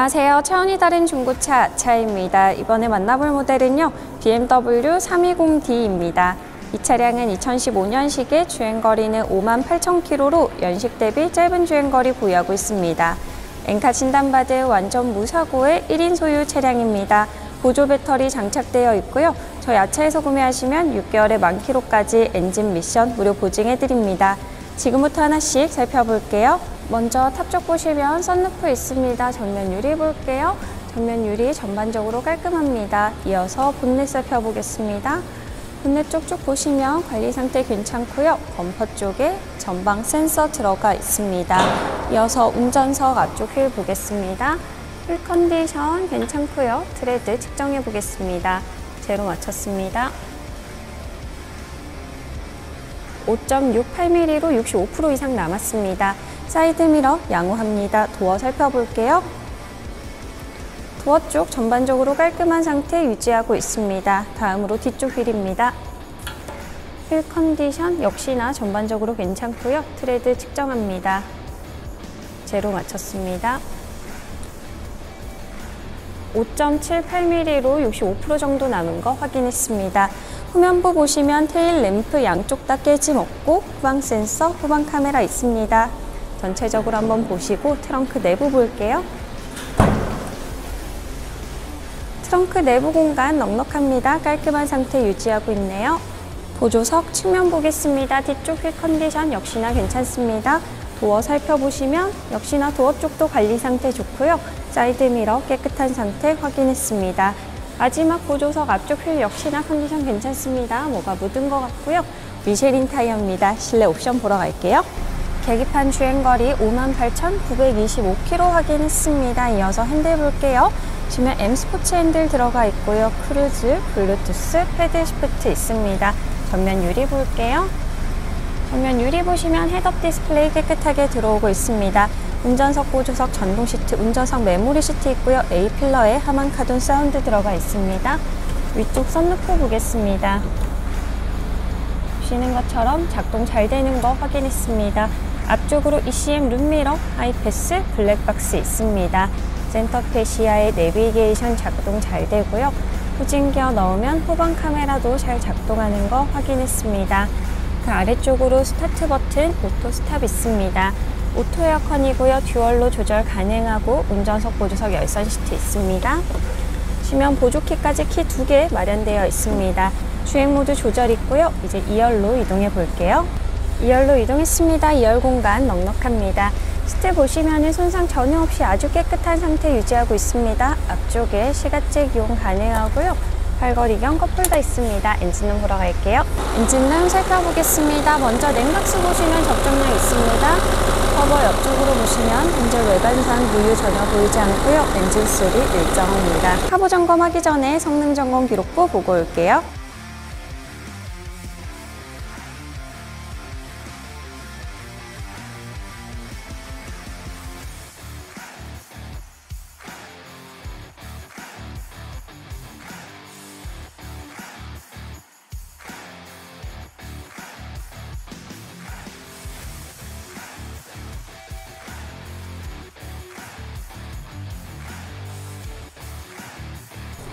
안녕하세요. 차원이 다른 중고차 차입니다. 이번에 만나볼 모델은요. BMW 320D입니다. 이 차량은 2015년식에 주행거리는 5만 8천 킬로로 연식 대비 짧은 주행거리 보유하고 있습니다. 엔카 진단받은 완전 무사고의 1인 소유 차량입니다. 보조 배터리 장착되어 있고요. 저희 아차에서 구매하시면 6개월의 만 킬로까지 엔진 미션 무료 보증해드립니다. 지금부터 하나씩 살펴볼게요. 먼저 탑쪽 보시면 썬루프 있습니다. 전면 유리 볼게요. 전면 유리 전반적으로 깔끔합니다. 이어서 본넷 살펴보겠습니다. 본넷 쪽쪽 보시면 관리 상태 괜찮고요. 범퍼 쪽에 전방 센서 들어가 있습니다. 이어서 운전석 앞쪽 휠 보겠습니다. 휠 컨디션 괜찮고요. tread 측정해 보겠습니다. 제로 맞췄습니다. 5.68mm로 65% 이상 남았습니다. 사이드미러 양호합니다. 도어 살펴볼게요. 도어 쪽 전반적으로 깔끔한 상태 유지하고 있습니다. 다음으로 뒤쪽 휠입니다. 휠 컨디션 역시나 전반적으로 괜찮고요. tread 측정합니다. 제로 맞췄습니다. 5.78mm로 65% 정도 남은 거 확인했습니다. 후면부 보시면 테일 램프 양쪽 다 깨짐 없고 후방 센서, 후방 카메라 있습니다. 전체적으로 한번 보시고 트렁크 내부 볼게요. 트렁크 내부 공간 넉넉합니다. 깔끔한 상태 유지하고 있네요. 보조석 측면 보겠습니다. 뒤쪽 휠 컨디션 역시나 괜찮습니다. 도어 살펴보시면 역시나 도어 쪽도 관리 상태 좋고요. 사이드미러 깨끗한 상태 확인했습니다. 마지막 보조석 앞쪽 휠 역시나 컨디션 괜찮습니다. 뭐가 묻은 것 같고요. 미쉐린 타이어입니다. 실내 옵션 보러 갈게요. 계기판 주행거리 58,925km 확인했습니다. 이어서 핸들 볼게요. 지면 M 스포츠 핸들 들어가 있고요. 크루즈, 블루투스, 패드 시프트 있습니다. 전면 유리 볼게요. 전면 유리 보시면 헤드업 디스플레이 깨끗하게 들어오고 있습니다. 운전석 보조석 전동 시트, 운전석 메모리 시트 있고요. A필러에 하만 카돈 사운드 들어가 있습니다. 위쪽 썬루프 보겠습니다. 보시는 것처럼 작동 잘 되는 거 확인했습니다. 앞쪽으로 ECM 룸미러, 하이패스, 블랙박스 있습니다. 센터페시아의 내비게이션 작동 잘 되고요. 후진기어 넣으면 후방 카메라도 잘 작동하는 거 확인했습니다. 그 아래쪽으로 스타트 버튼, auto stop 있습니다. 오토 에어컨이고요. 듀얼로 조절 가능하고 운전석 보조석 열선 시트 있습니다. 지면 보조키까지 키 두 개 마련되어 있습니다. 주행 모드 조절 있고요. 이제 2열로 이동해 볼게요. 2열로 이동했습니다. 2열 공간 넉넉합니다. 시트 보시면 손상 전혀 없이 아주 깨끗한 상태 유지하고 있습니다. 앞쪽에 시가잭 이용 가능하고요. 팔걸이 겸 컵홀더 있습니다. 엔진룸 보러 갈게요. 엔진룸 살펴보겠습니다. 먼저 냉각수 보시면 적정량 있습니다. 커버 옆쪽으로 보시면 현재 외관상 누유 전혀 보이지 않고요. 엔진 소리 일정합니다. 하부 점검하기 전에 성능 점검 기록부 보고 올게요.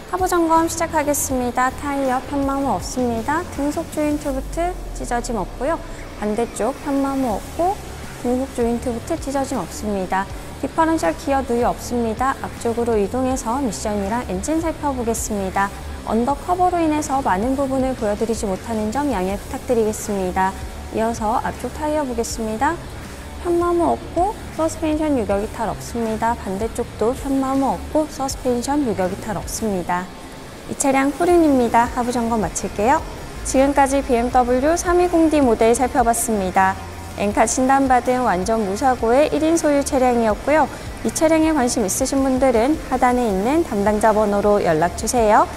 하부 점검 시작하겠습니다. 타이어 편마모 없습니다. 등속 조인트 부트 찢어짐 없고요. 반대쪽 편마모 없고 등속 조인트 부트 찢어짐 없습니다. 디퍼런셜 기어 누유 없습니다. 앞쪽으로 이동해서 미션이랑 엔진 살펴보겠습니다. 언더 커버로 인해서 많은 부분을 보여드리지 못하는 점 양해 부탁드리겠습니다. 이어서 앞쪽 타이어 보겠습니다. 편마모 없고 서스펜션 유격 이탈 없습니다. 반대쪽도 편마모 없고 서스펜션 유격 이탈 없습니다. 이 차량 후륜입니다. 하부 점검 마칠게요. 지금까지 BMW 320D 모델 살펴봤습니다. 엔카 진단받은 완전 무사고의 1인 소유 차량이었고요. 이 차량에 관심 있으신 분들은 하단에 있는 담당자 번호로 연락주세요.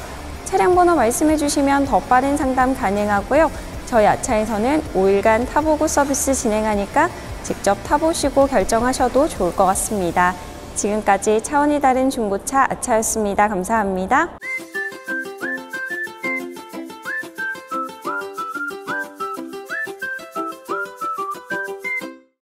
차량 번호 말씀해 주시면 더 빠른 상담 가능하고요. 저희 아차에서는 5일간 타보고 서비스 진행하니까 직접 타보시고 결정하셔도 좋을 것 같습니다. 지금까지 차원이 다른 중고차 아차였습니다. 감사합니다.